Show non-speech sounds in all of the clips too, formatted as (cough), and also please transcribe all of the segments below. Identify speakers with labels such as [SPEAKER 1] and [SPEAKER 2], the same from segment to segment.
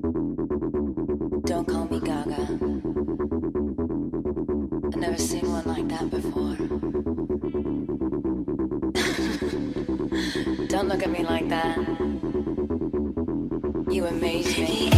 [SPEAKER 1] Don't call me Gaga. I've never seen one like that before. (laughs) Don't look at me like that. You amaze me.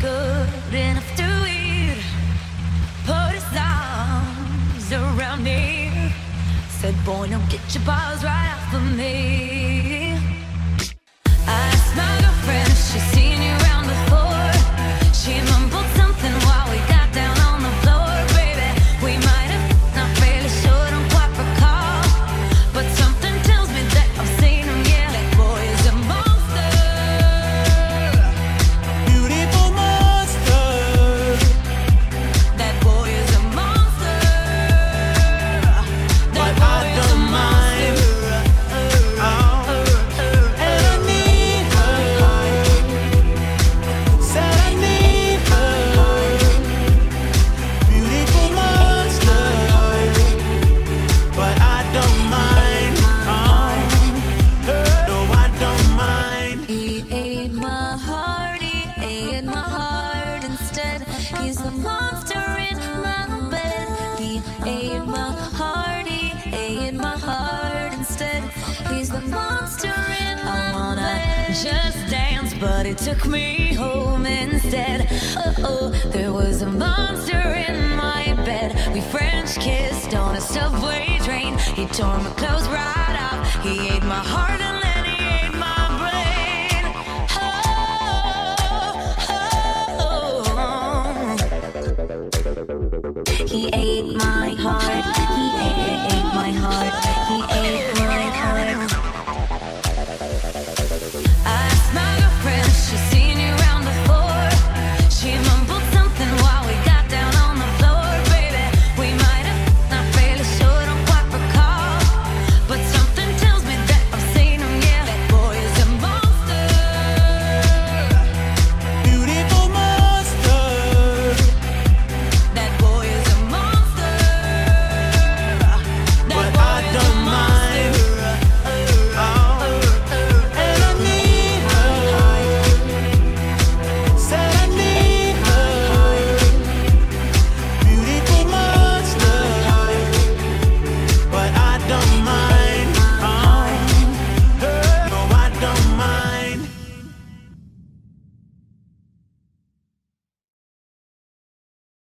[SPEAKER 2] good enough to eat. Put his arms around me. Said, boy, don't get your paws right off of me. monster in my bed. He ate my heart, he ate my heart instead. He's the monster in my I wanna bed. just dance, but it took me home instead. Uh oh, there was a monster in my bed. We French kissed on a subway train. He tore my clothes right. he ate my heart.